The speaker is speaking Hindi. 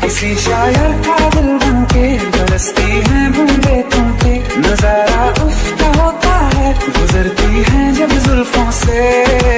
किसी शायर का दिल बन के बरसती है बूंदे तुम पे नज़ारा उफ्ता होता है, गुजरती है जब जुल्फों से।